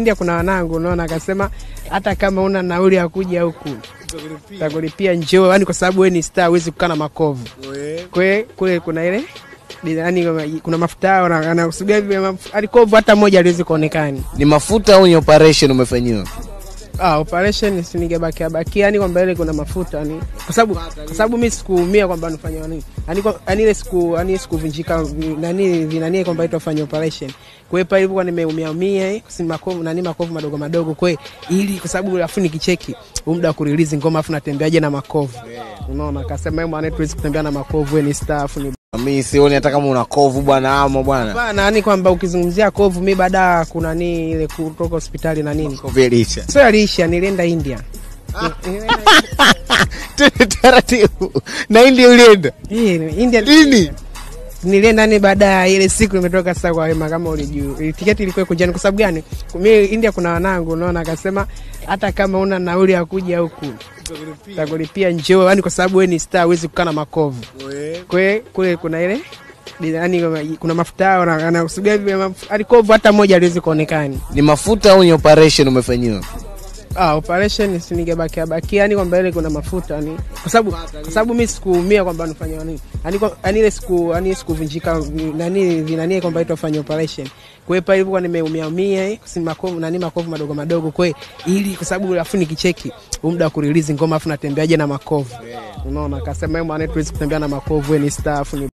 India kuna wanangu, unaona, akasema hata kama una nauli ya kuja huku takulipia njoo, yani kwa sababu wewe ni star, huwezi kukaa na makovu. Kwa kule kuna ile yani, kuna mafuta yao na- anakusudia hivi maf- yani kovu hata moja aliwezi kuonekana. Ni mafuta au ni operation umefanyiwa? Ah, operation sinigebakia bakia, yani kwamba ile kuna mafuta ni kwa sababu kwa sababu mimi sikuumia kwamba nifanye nini, yani yani ile siku yani sikuvunjika nani vinani kwamba itafanya operation. Kwa hiyo ilikuwa nimeumia umia eh, makovu nani makovu madogo madogo, kwa ili kwa sababu afu nikicheki muda wa kurelease ngoma afu natembeaje na makovu, unaona, akasema yeye mwana tuwezi kutembea na makovu, ni staff ni Mimi sioni hata kama una kovu bwana amo bwana. bwana, yani kwamba ukizungumzia kovu, mi baada kuna nini ile kutoka hospitali na nini, Kovu ilisha, sio ilisha, nilienda India taratibu. Na India ulienda? Eh, India Lini? Nilienda ndani baada ya ile siku nimetoka sasa kwa Wema, kama ulijuu tiketi ilikuwa kujani. Kwa sababu gani? Mimi India kuna wanangu, unaona, akasema hata kama una nauli ya kuja huku takulipia njoo, yani kwa sababu wewe ni star, huwezi kukaa na makovu. Kwe kule kuna ile yani, kuna mafuta anakusudia hivi maf- kovu hata moja aliwezi kuonekana. Ni mafuta au ni operation umefanyiwa? Ah, operation sinigebakia bakia, yani kwamba ile kuna mafuta ni kwa sababu kwa sababu mimi sikuumia kwamba nifanye nini, yani yani ile siku yani sikuvunjika nani vinani kwamba itafanya operation. Kwa hiyo ilikuwa nimeumia umia eh, si makovu nani makovu madogo madogo, kwa ili kwa sababu afu nikicheki muda wa kurelease ngoma afu natembeaje na makovu, unaona, akasema yeye mwana tuwezi kutembea na makovu, ni staff ni